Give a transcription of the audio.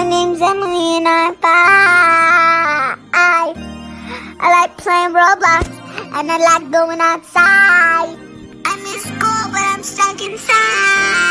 My name's Emily and I'm five. I like playing Roblox and I like going outside. I'm in school, but I'm stuck inside.